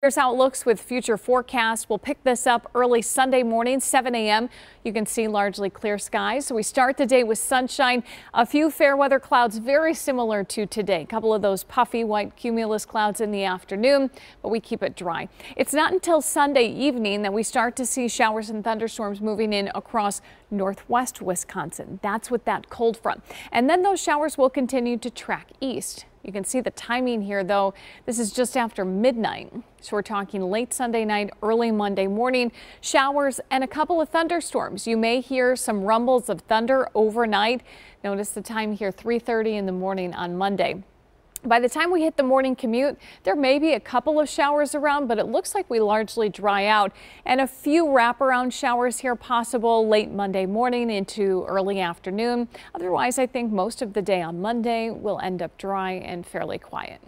Here's how it looks with future forecasts. We'll pick this up early Sunday morning, 7 a.m. You can see largely clear skies. So we start the day with sunshine, a few fair weather clouds very similar to today. A couple of those puffy white cumulus clouds in the afternoon, but we keep it dry. It's not until Sunday evening that we start to see showers and thunderstorms moving in across northwest Wisconsin. That's with that cold front. And then those showers will continue to track east. You can see the timing here, though. This is just after midnight. So we're talking late Sunday night, early Monday morning. Showers and a couple of thunderstorms. You may hear some rumbles of thunder overnight. Notice the time here, 3.30 in the morning on Monday. By the time we hit the morning commute, there may be a couple of showers around, but it looks like we largely dry out and a few wraparound showers here possible late Monday morning into early afternoon. Otherwise, I think most of the day on Monday will end up dry and fairly quiet.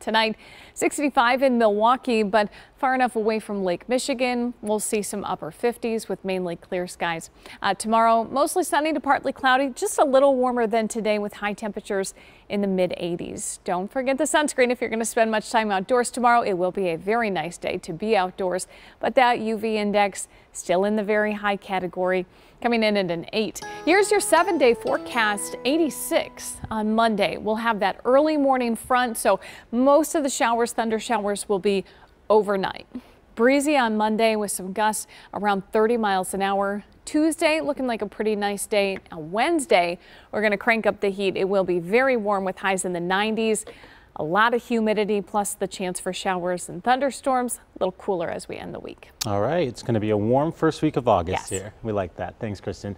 Tonight, 65 in Milwaukee, but far enough away from Lake Michigan. We'll see some upper 50s with mainly clear skies. Uh, tomorrow, mostly sunny to partly cloudy, just a little warmer than today with high temperatures in the mid 80s. Don't forget the sunscreen if you're going to spend much time outdoors tomorrow. It will be a very nice day to be outdoors, but that UV index still in the very high category coming in at an 8. Here's your seven day forecast 86 on Monday. We'll have that early morning front, so most of the showers, thunder showers will be overnight. Breezy on Monday with some gusts around 30 miles an hour. Tuesday looking like a pretty nice day. On Wednesday, we're going to crank up the heat. It will be very warm with highs in the 90s. A lot of humidity plus the chance for showers and thunderstorms. A little cooler as we end the week. All right. It's going to be a warm first week of August yes. here. We like that. Thanks, Kristen.